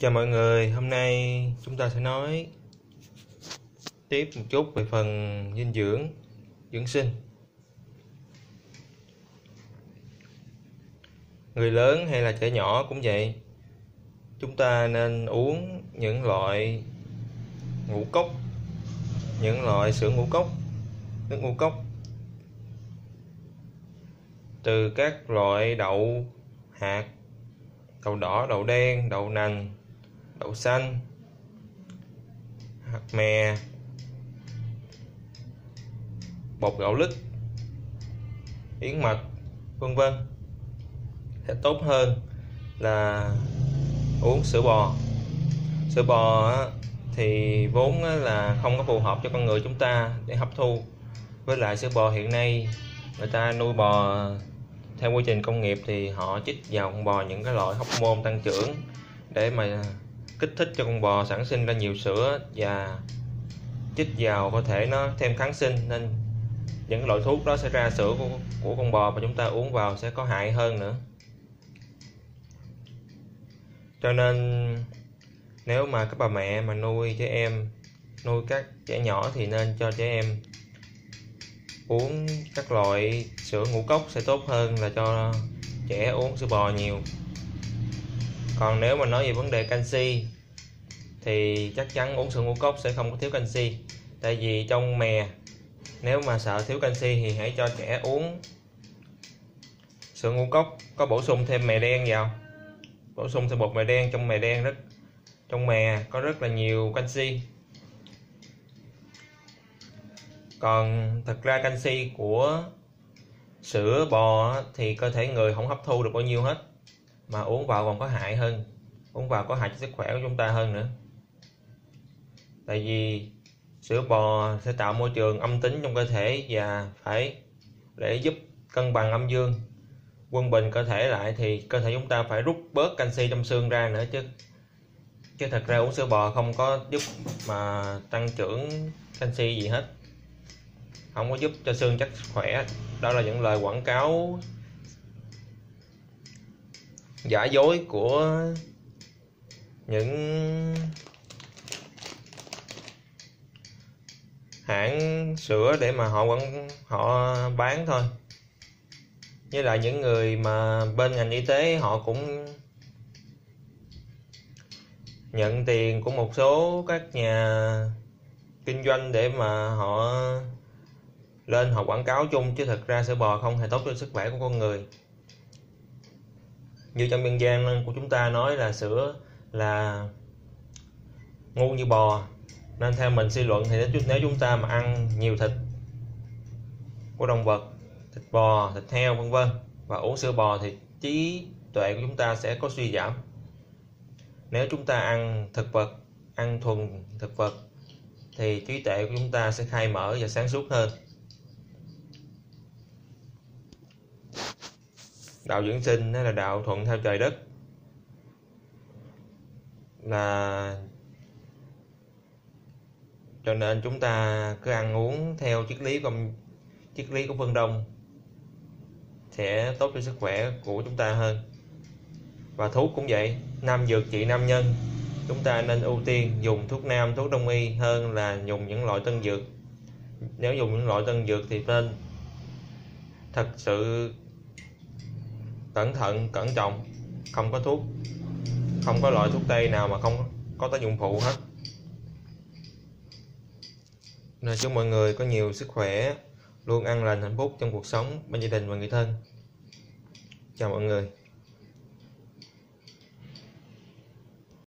Chào mọi người, hôm nay chúng ta sẽ nói tiếp một chút về phần dinh dưỡng, dưỡng sinh. Người lớn hay là trẻ nhỏ cũng vậy. Chúng ta nên uống những loại ngũ cốc, những loại sữa ngũ cốc, nước ngũ cốc từ các loại đậu hạt đậu đỏ đậu đen đậu nành đậu xanh. Hạt mè. Bột gạo lứt. Yến mạch, vân vân. Sẽ tốt hơn là uống sữa bò. Sữa bò thì vốn là không có phù hợp cho con người chúng ta để hấp thu. Với lại sữa bò hiện nay, người ta nuôi bò theo quy trình công nghiệp thì họ chích vào con bò những cái loại hormone tăng trưởng để mà kích thích cho con bò sản sinh ra nhiều sữa và chích vào có thể nó thêm kháng sinh nên những loại thuốc đó sẽ ra sữa của, của con bò mà chúng ta uống vào sẽ có hại hơn nữa. Cho nên nếu mà các bà mẹ mà nuôi trẻ em nuôi các trẻ nhỏ thì nên cho trẻ em uống các loại sữa ngũ cốc sẽ tốt hơn là cho trẻ uống sữa bò nhiều. Còn nếu mà nói về vấn đề canxi thì chắc chắn uống sữa ngũ cốc sẽ không có thiếu canxi. Tại vì trong mè, nếu mà sợ thiếu canxi thì hãy cho trẻ uống sữa ngũ cốc. Có bổ sung thêm mè đen vào. Bổ sung thêm bột mè đen. Trong mè đen rất, trong mè có rất là nhiều canxi. Còn thật ra canxi của sữa bò thì cơ thể người không hấp thu được bao nhiêu hết, mà uống vào còn có hại hơn. Uống vào có hại cho sức khỏe của chúng ta hơn nữa tại vì sữa bò sẽ tạo môi trường âm tính trong cơ thể và phải để giúp cân bằng âm dương. Quân bình cơ thể lại thì cơ thể chúng ta phải rút bớt canxi trong xương ra nữa chứ. Chứ thật ra uống sữa bò không có giúp mà tăng trưởng canxi gì hết. Không có giúp cho xương chắc khỏe. Đó là những lời quảng cáo giả dối của những hãng sữa để mà họ vẫn, họ bán thôi. Với lại những người mà bên ngành y tế họ cũng nhận tiền của một số các nhà kinh doanh để mà họ lên họ quảng cáo chung, chứ thật ra sữa bò không hề tốt cho sức khỏe của con người. Như trong dân gian của chúng ta nói là sữa là ngu như bò nên theo mình suy luận thì nếu chúng ta mà ăn nhiều thịt của động vật, thịt bò, thịt heo, vân vân, và uống sữa bò thì trí tuệ của chúng ta sẽ có suy giảm. Nếu chúng ta ăn thực vật, ăn thuần thực vật, thì trí tuệ của chúng ta sẽ khai mở và sáng suốt hơn. Đạo dưỡng sinh đó là đạo thuận theo trời đất. Là cho nên chúng ta cứ ăn uống theo triết lý công, triết lý của phương đông, sẽ tốt cho sức khỏe của chúng ta hơn. Và thuốc cũng vậy, nam dược trị nam nhân. Chúng ta nên ưu tiên dùng thuốc nam, thuốc đông y hơn là dùng những loại tân dược. Nếu dùng những loại tân dược thì nên thật sự cẩn thận, cẩn trọng. Không có thuốc, không có loại thuốc tây nào mà không có tác dụng phụ hết nên chúc mọi người có nhiều sức khỏe, luôn an lành hạnh phúc trong cuộc sống bên gia đình và người thân. Chào mọi người.